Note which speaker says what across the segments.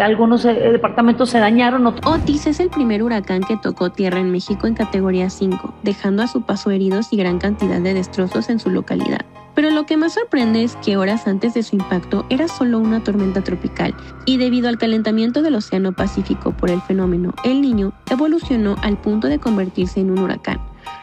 Speaker 1: algunos eh, departamentos se dañaron.
Speaker 2: Otis es el primer huracán que tocó tierra en México en categoría 5, dejando a su paso heridos y gran cantidad de destrozos en su localidad. Pero lo que más sorprende es que horas antes de su impacto era solo una tormenta tropical y debido al calentamiento del Océano Pacífico por el fenómeno El Niño, evolucionó al punto de convertirse en un huracán,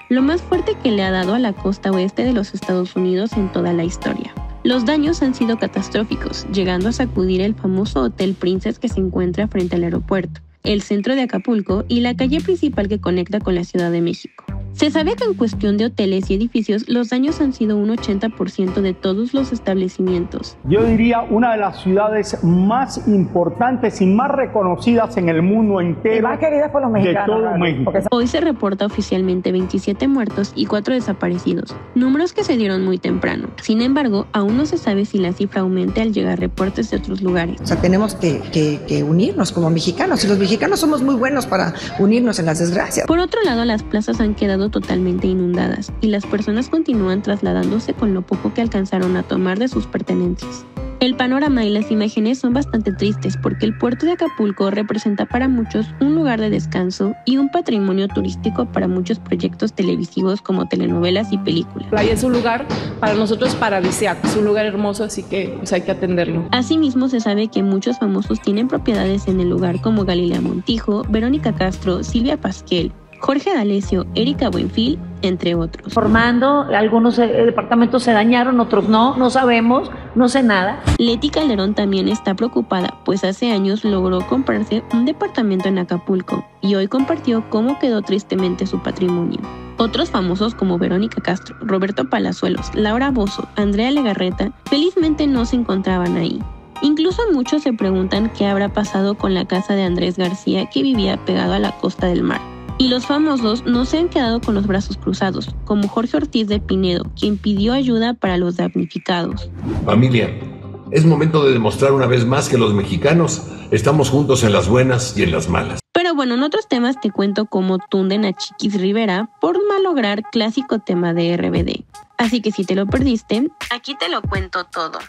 Speaker 2: lo más fuerte que le ha dado a la costa oeste de los Estados Unidos en toda la historia. Los daños han sido catastróficos, llegando a sacudir el famoso Hotel Princess que se encuentra frente al aeropuerto, el centro de Acapulco y la calle principal que conecta con la Ciudad de México. Se sabe que en cuestión de hoteles y edificios los daños han sido un 80% de todos los establecimientos.
Speaker 3: Yo diría una de las ciudades más importantes y más reconocidas en el mundo entero. Y
Speaker 4: más queridas por los mexicanos.
Speaker 3: De todo México.
Speaker 2: Hoy se reporta oficialmente 27 muertos y 4 desaparecidos, números que se dieron muy temprano. Sin embargo, aún no se sabe si la cifra aumente al llegar reportes de otros lugares.
Speaker 4: O sea, tenemos que, que unirnos como mexicanos y los mexicanos somos muy buenos para unirnos en las desgracias.
Speaker 2: Por otro lado, las plazas han quedado totalmente inundadas y las personas continúan trasladándose con lo poco que alcanzaron a tomar de sus pertenencias. El panorama y las imágenes son bastante tristes porque el puerto de Acapulco representa para muchos un lugar de descanso y un patrimonio turístico para muchos proyectos televisivos como telenovelas y películas.
Speaker 5: Playa es un lugar para nosotros paradisíaco, es un lugar hermoso, así que pues, hay que atenderlo.
Speaker 2: Asimismo, se sabe que muchos famosos tienen propiedades en el lugar como Galilea Montijo, Verónica Castro, Silvia Pasquel, Jorge D'Alessio, Erika Buenfil, entre otros.
Speaker 1: Formando, algunos eh, departamentos se dañaron, otros no, no sabemos, no sé nada.
Speaker 2: Leti Calderón también está preocupada, pues hace años logró comprarse un departamento en Acapulco y hoy compartió cómo quedó tristemente su patrimonio. Otros famosos como Verónica Castro, Roberto Palazuelos, Laura Bozo, Andrea Legarreta, felizmente no se encontraban ahí. Incluso muchos se preguntan qué habrá pasado con la casa de Andrés García que vivía pegado a la costa del mar. Y los famosos no se han quedado con los brazos cruzados, como Jorge Ortiz de Pinedo, quien pidió ayuda para los damnificados.
Speaker 6: Familia, es momento de demostrar una vez más que los mexicanos estamos juntos en las buenas y en las malas.
Speaker 2: Pero bueno, en otros temas te cuento cómo tunden a Chiquis Rivera por malograr clásico tema de RBD. Así que si te lo perdiste, aquí te lo cuento todo.